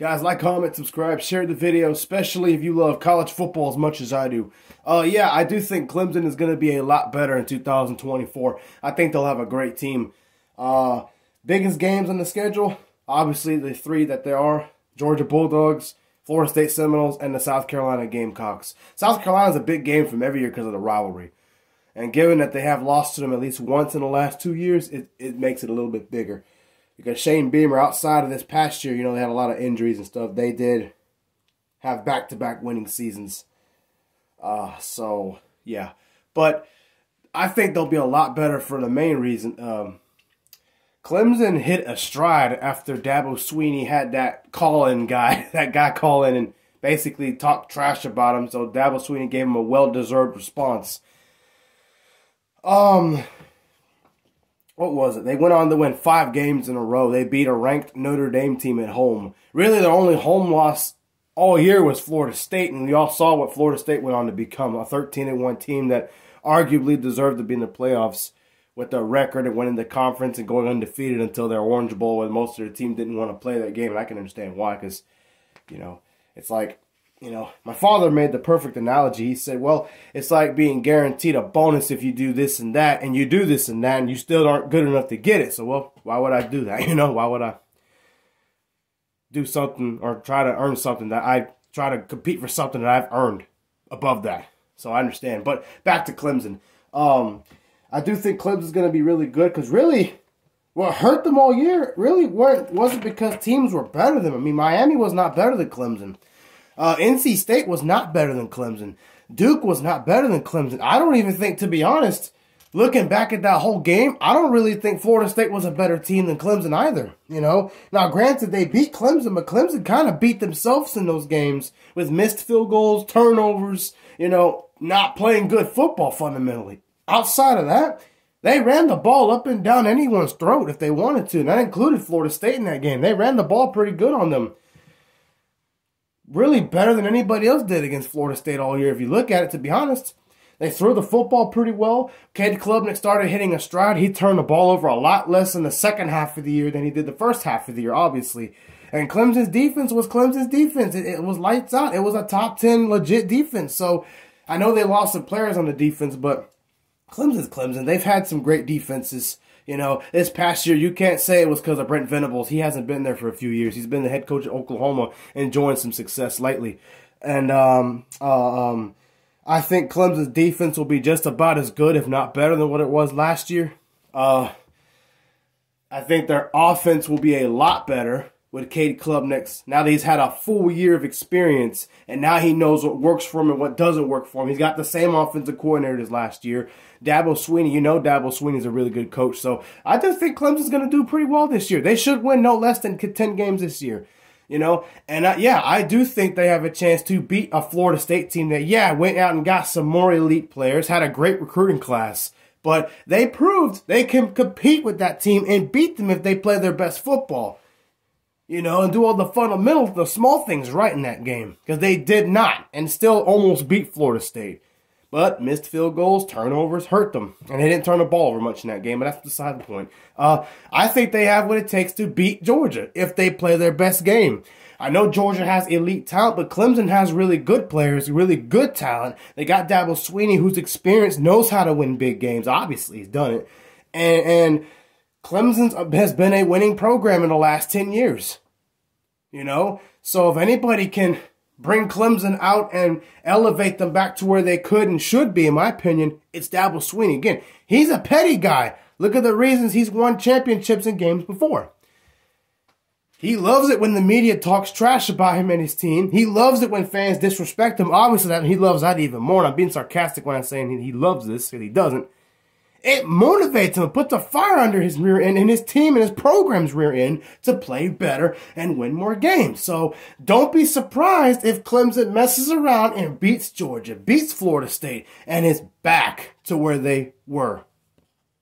Guys, like, comment, subscribe, share the video, especially if you love college football as much as I do. Uh, yeah, I do think Clemson is going to be a lot better in 2024. I think they'll have a great team. Uh, biggest games on the schedule, obviously the three that there are, Georgia Bulldogs, Florida State Seminoles, and the South Carolina Gamecocks. South Carolina is a big game from every year because of the rivalry. And given that they have lost to them at least once in the last two years, it, it makes it a little bit bigger because Shane Beamer, outside of this past year, you know, they had a lot of injuries and stuff. They did have back to back winning seasons. Uh, so, yeah. But I think they'll be a lot better for the main reason. Um, Clemson hit a stride after Dabo Swinney had that call in guy, that guy call in and basically talked trash about him. So Dabo Swinney gave him a well deserved response. Um, what was it? They went on to win five games in a row. They beat a ranked Notre Dame team at home. Really, their only home loss all year was Florida State, and we all saw what Florida State went on to become a 13 and 1 team that arguably deserved to be in the playoffs with their record and winning the conference and going undefeated until their Orange Bowl when most of their team didn't want to play that game. And I can understand why, because, you know, it's like you know, my father made the perfect analogy. He said, well, it's like being guaranteed a bonus if you do this and that, and you do this and that, and you still aren't good enough to get it. So, well, why would I do that? You know, why would I do something or try to earn something that I try to compete for something that I've earned above that? So I understand. But back to Clemson. Um, I do think Clemson's going to be really good because really, what hurt them all year really weren't wasn't because teams were better than them. I mean, Miami was not better than Clemson. Uh, NC State was not better than Clemson. Duke was not better than Clemson. I don't even think, to be honest, looking back at that whole game, I don't really think Florida State was a better team than Clemson either. You know, now granted they beat Clemson, but Clemson kind of beat themselves in those games with missed field goals, turnovers. You know, not playing good football fundamentally. Outside of that, they ran the ball up and down anyone's throat if they wanted to, and that included Florida State in that game. They ran the ball pretty good on them really better than anybody else did against Florida State all year. If you look at it, to be honest, they threw the football pretty well. Cade Klubnik started hitting a stride. He turned the ball over a lot less in the second half of the year than he did the first half of the year, obviously. And Clemson's defense was Clemson's defense. It, it was lights out. It was a top 10 legit defense. So I know they lost some players on the defense, but Clemson's Clemson. They've had some great defenses you know, this past year, you can't say it was because of Brent Venables. He hasn't been there for a few years. He's been the head coach at Oklahoma, enjoying some success lately. And um, uh, um, I think Clemson's defense will be just about as good, if not better, than what it was last year. Uh, I think their offense will be a lot better with Cade Klubnik. Now that he's had a full year of experience, and now he knows what works for him and what doesn't work for him. He's got the same offensive coordinator as last year. Dabo Sweeney, you know Dabo Swinney's a really good coach. So I just think Clemson's going to do pretty well this year. They should win no less than 10 games this year. You know, and uh, yeah, I do think they have a chance to beat a Florida State team that, yeah, went out and got some more elite players, had a great recruiting class, but they proved they can compete with that team and beat them if they play their best football you know, and do all the fundamental, the small things right in that game. Because they did not, and still almost beat Florida State. But missed field goals, turnovers hurt them. And they didn't turn the ball over much in that game, but that's beside the point. Uh, I think they have what it takes to beat Georgia if they play their best game. I know Georgia has elite talent, but Clemson has really good players, really good talent. They got Dabo Sweeney, who's experienced, knows how to win big games. Obviously, he's done it. And, and Clemson has been a winning program in the last 10 years. You know? So if anybody can bring Clemson out and elevate them back to where they could and should be, in my opinion, it's Dabo Sweeney. Again, he's a petty guy. Look at the reasons he's won championships in games before. He loves it when the media talks trash about him and his team. He loves it when fans disrespect him. Obviously, that he loves that even more. And I'm being sarcastic when I'm saying he loves this, because he doesn't it motivates him, puts a fire under his rear end and his team and his program's rear end to play better and win more games. So don't be surprised if Clemson messes around and beats Georgia, beats Florida State, and is back to where they were.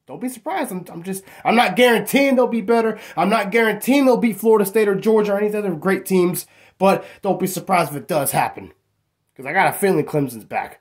Don't be surprised. I'm, I'm just, I'm not guaranteeing they'll be better. I'm not guaranteeing they'll beat Florida State or Georgia or any other great teams, but don't be surprised if it does happen. Because I got a feeling Clemson's back.